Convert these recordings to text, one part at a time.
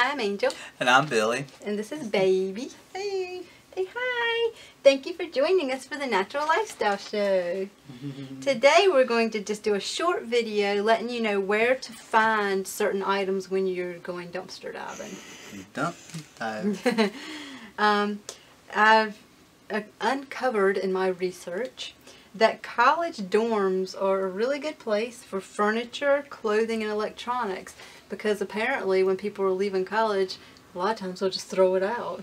I'm Angel. And I'm Billy. And this is Baby. Hey. Say hi. Thank you for joining us for the Natural Lifestyle Show. Today we're going to just do a short video letting you know where to find certain items when you're going dumpster diving. Dump dive. um, I've uh, uncovered in my research that college dorms are a really good place for furniture, clothing, and electronics because apparently when people are leaving college, a lot of times they'll just throw it out.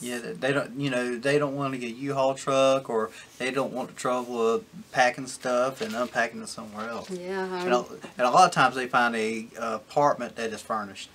Yeah, they- don't. You know, they don't want to get a U-Haul truck, or they don't want the trouble of packing stuff and unpacking it somewhere else. Yeah. And a, and a lot of times they find a uh, apartment that is furnished.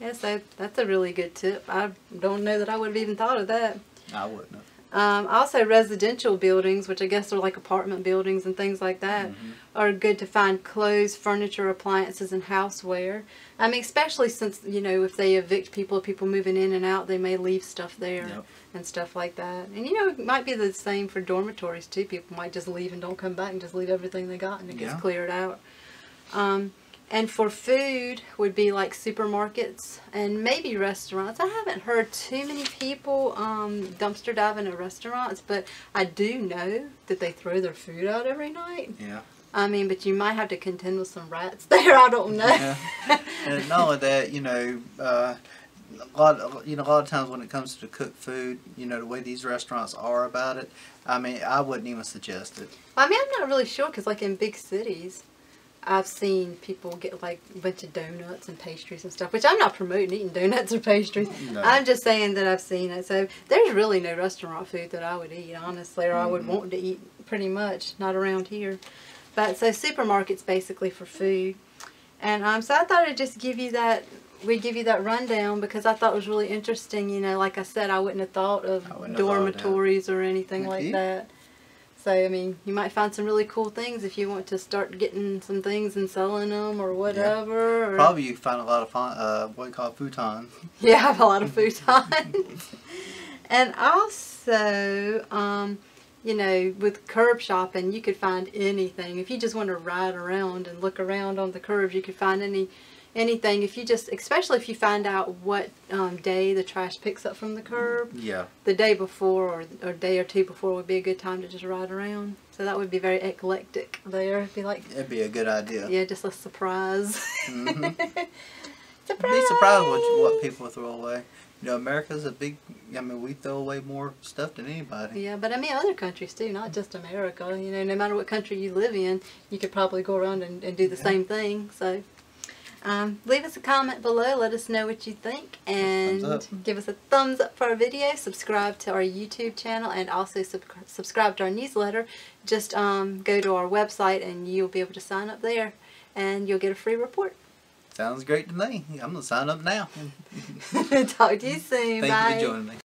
Yeah, so that's a really good tip. I don't know that I would have even thought of that. I wouldn't have. Um, also, residential buildings, which I guess are like apartment buildings and things like that, Mhm. are good to find clothes, furniture, appliances, and houseware. I mean, especially since, you know, if they evict people, people moving in and out, they may leave stuff there Yep. and stuff like that. And, you know, it might be the same for dormitories, too. People might just leave and don't come back and just leave everything they got and it gets cleared out. Um, and for food would be like supermarkets and maybe restaurants. I haven't heard too many people um, dumpster diving at restaurants, but I do know that they throw their food out every night. Yeah. I mean, but you might have to contend with some rats there. I don't know. Yeah. and not only that, you know, uh, a lot, of, you know, a lot of times when it comes to cooked food, you know, the way these restaurants are about it, I mean, I wouldn't even suggest it. I mean, I'm not really sure because, like, in big cities, I've seen people get like a bunch of donuts and pastries and stuff, which I'm not promoting eating donuts or pastries. No. I'm just saying that I've seen it. So there's really no restaurant food that I would eat, honestly, or I would Mhm. want to eat pretty much, not around here. But so supermarkets basically for food. And um, so I thought I'd just give you that, we give you that rundown because I thought it was really interesting. You know, like I said, I wouldn't have thought of wouldn't have thought dormitories or anything like that. So, I mean, you might find some really cool things if you want to start getting some things and selling them or whatever. Or, Probably you find a lot of fun, uh, what we call futon. Yeah, I have a lot of futons. and also, um, you know, with curb shopping, you could find anything. If you just want to ride around and look around on the curbs, you could find any anything. If you just, especially if you find out what um, day the trash picks up from the curb, Yeah. the day before or or day or two before would be a good time to just ride around. So that would be very eclectic there. It'd be like, It'd be a good idea. yeah, just a surprise. Mhm. surprise! Be surprised what what people throw away. You know, America's a big. I mean, we throw away more stuff than anybody. Yeah, but I mean other countries too, not just America. You know, no matter what country you live in, you could probably go around and, and do the Yeah. same thing. So, um, leave us a comment below. Let us know what you think, and give us a thumbs up for our video. Subscribe to our YouTube channel, and also sub- subscribe to our newsletter. Just um, go to our website, and you'll be able to sign up there, and you'll get a free report. Sounds great to me. I'm gonna sign up now. Talk to you soon. Thank Bye. you for joining me.